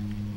Mm-hmm.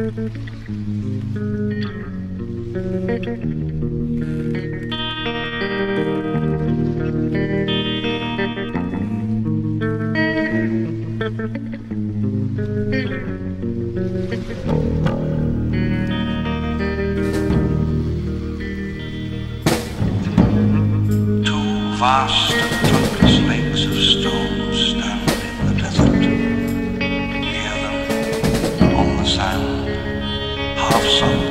Two vast and trunkless lakes of stone stand in the desert. Them, on the sand,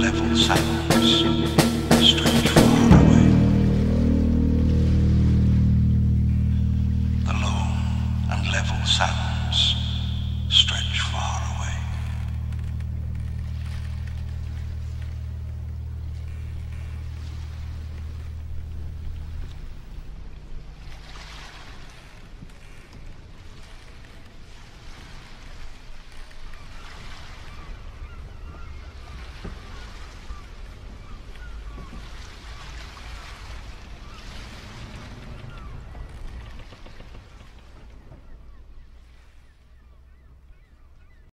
level silence far away. The and level silence.